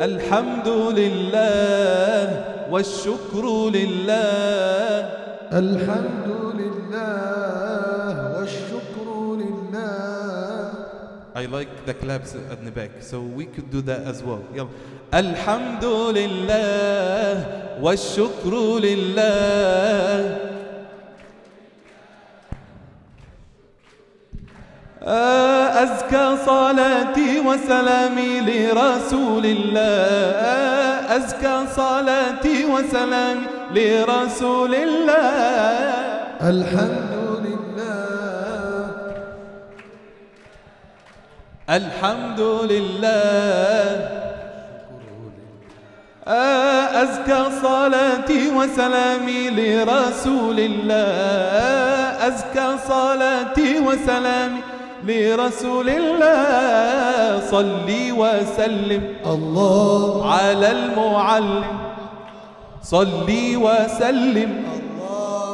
الحمد لله والشكر لله. الحمد لله والشكر لله. I like the claps at the back so we could do that as well. يلا الحمد لله والشكر لله أزكى صلاتي وسلامي لرسول الله. أزكى صلاتي وسلامي لرسول الله. الحمد لله. الحمد لله. أزكى صلاتي وسلامي لرسول الله. أزكى صلاتي وسلامي لرسول الله صلي وسلم الله. على المعلم. صلي وسلم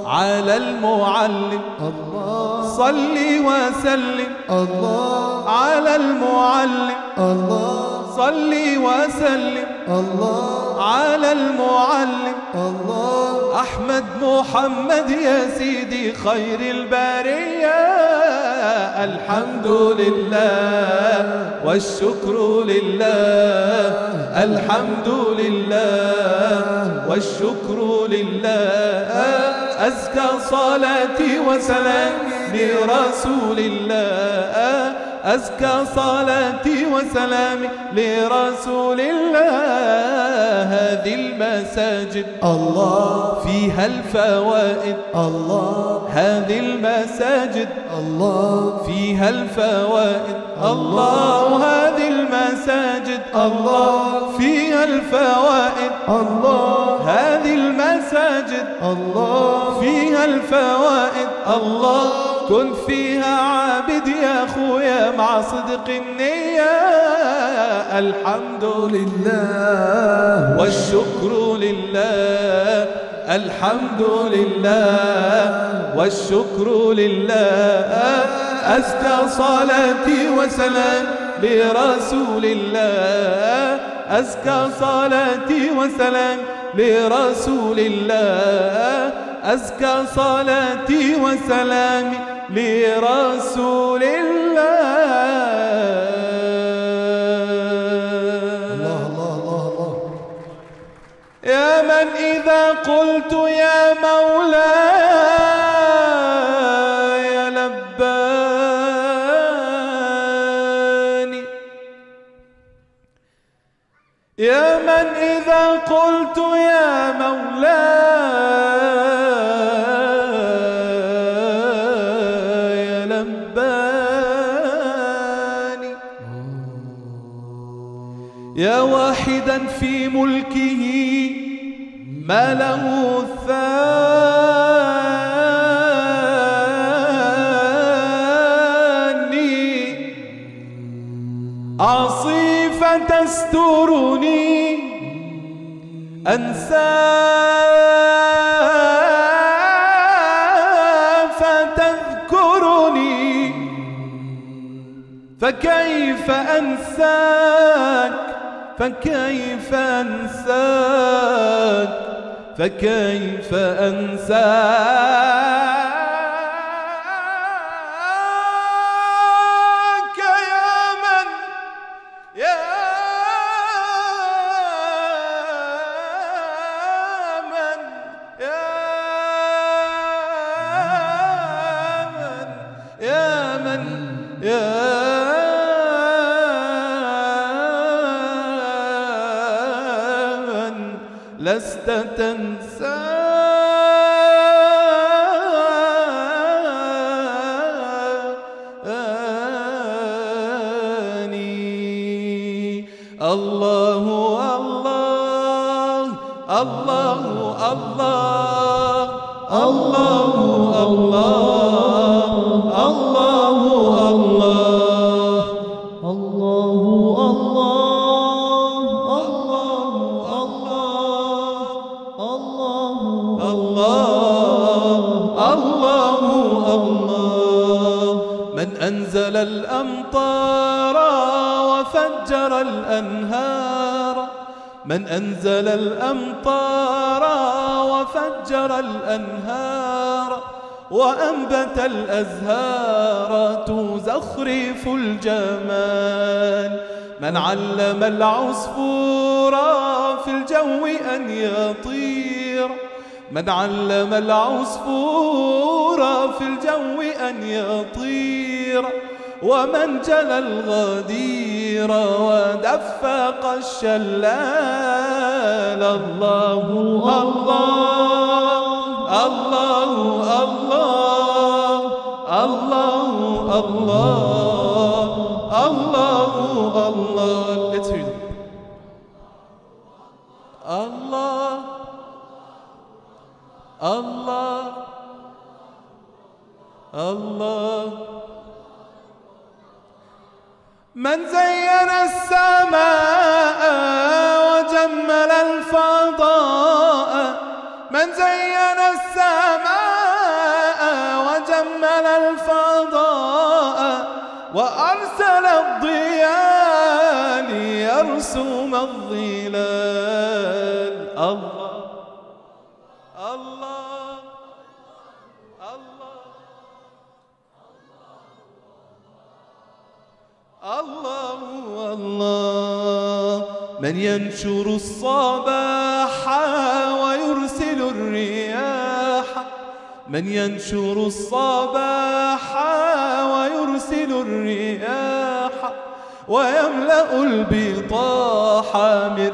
على المعلم. الله. صلي وسلم الله. على المعلم. الله. صلي وسلم الله. على المعلم. الله. أحمد محمد يا سيدي خير البرية. الحمد لله والشكر لله. الحمد لله والشكر لله. أزكى صلاتي وسلامي لرسول الله. أزكى صلاتي وسلامي لرسول الله هذه المساجد. الله. فيها الفوائد. الله. هذه المساجد. الله. فيها الفوائد. الله هذه المساجد. الله. فيها الفوائد. الله. هذه الله فيها الفوائد. الله كن فيها عابد يا أخويا مع صدق النية. الحمد لله والشكر لله. الحمد لله والشكر لله. أزكى صلاتي وسلام لرسول الله. أزكى صلاتي وسلام لرسول الله أزكى صلاتي وسلامي لرسول الله. الله الله الله الله. يا من إذا قلت يا يا واحدا في ملكه ما له ثاني عصيفة تسترني أنسى فتذكرني. فكيف أنساك فكيف أنساك؟ فكيف أنساك؟ أنزل الأمطار وفجر الأنهار. من أنزل الأمطار وفجر الأنهار وأنبت الأزهار تزخرف الجمال. من علم العصفور في الجو أن يطير. من علم العصفور في الجو أن يطير. ومن جلى الغدير ودفق الشلال الله الله الله الله الله الله الله الله them. الله الله الله من زين السماء وجمل الفضاء. من زين السماء وجمل الفضاء. وأرسل الضياء ليرسم الظلال. من ينشر الصباح ويرسل الرياح. من ينشر الصباح ويرسل الرياح. ويملأ البطاح من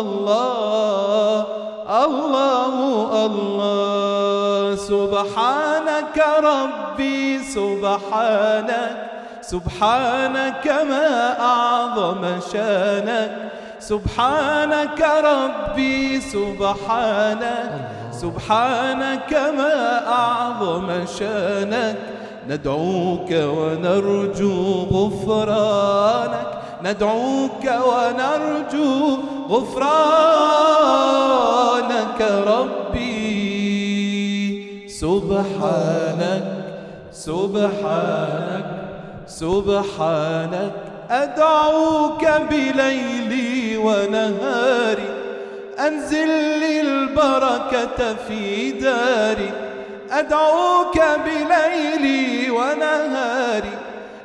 الله الله سبحانك ربي سبحانك سبحانك ما أعظم شانك سبحانك ربي سبحانك سبحانك ما أعظم شانك ندعوك ونرجو غفرانك ندعوك ونرجو غفرانك ربي. سبحانك سبحانك سبحانك. أدعوك بليلي ونهاري. أنزل لي البركة في داري. أدعوك بليلي ونهاري.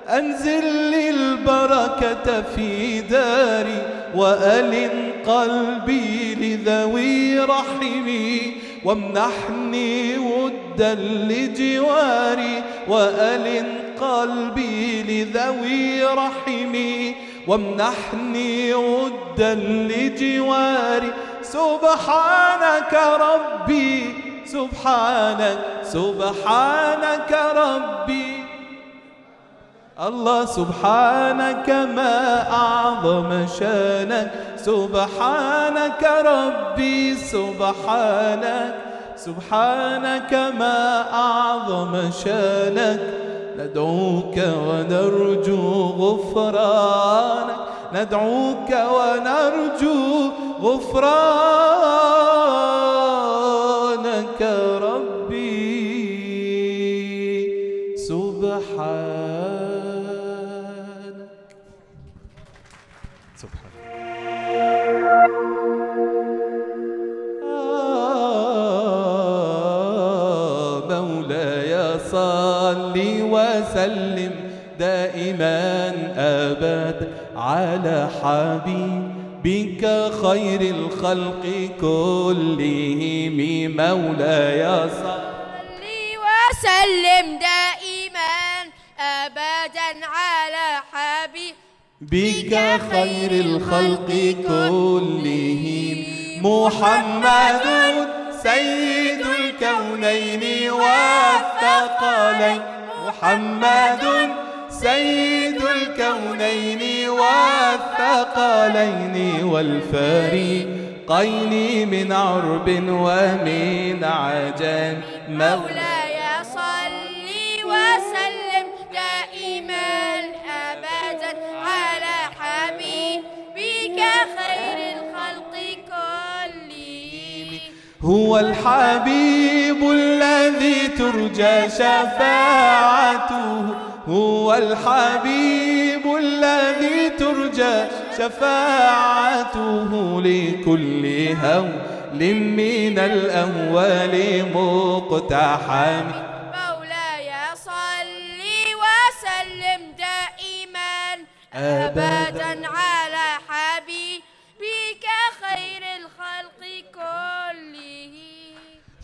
أنزل لي البركة في داري وألن قلبي لذوي رحمي وامنحني ودا لجواري وألن قلبي لذوي رحمي وامنحني ودا لجواري. سبحانك ربي سبحانك سبحانك ربي. الله سبحانك ما أعظم شأنك سبحانك ربي سبحانك سبحانك ما أعظم شأنك. ندعوك ونرجو غفرانك ندعوك ونرجو غفرانك. صل وسلم دائما أبدا على حبيبك خير الخلق كلهم. مولاي صل صلي وسلم دائما أبدا على حبيب بك خير الخلق كلهم. محمد سيد الكونين والثقلين محمد سيد الكونين والثقلين والفريق قيني من عرب ومن عجم. مولاي هو الحبيب الذي ترجى شفاعته. هو الحبيب الذي ترجى شفاعته. لكل هول من الأهوال مقتحم. مولاي صل وسلم دائما. ابدا على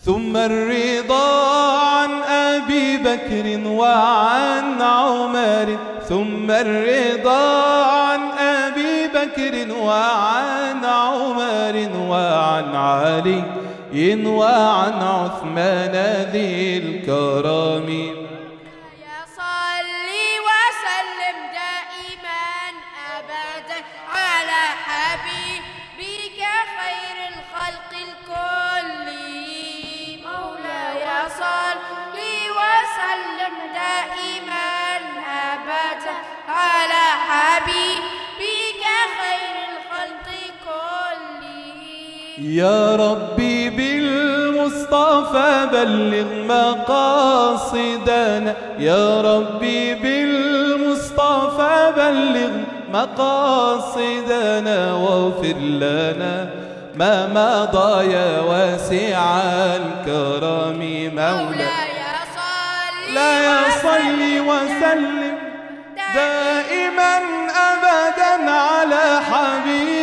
ثم الرضا عن أبي بكر وعن عمر. ثم الرضا عن أبي بكر وعن عمر وعن علي وعن عثمان ذي الكرم يا ربي بالمصطفى بلغ مقاصدنا. يا ربي بالمصطفى بلغ مقاصدنا واغفر لنا ما مضى يا واسع الكرم مولاي لا يصلي وسلم دائما ابدا على حبيبك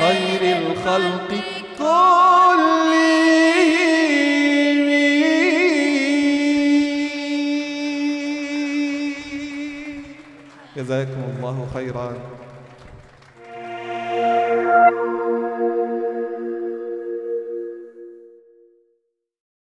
خير الخلق كلهم. جزاكم الله خيرا.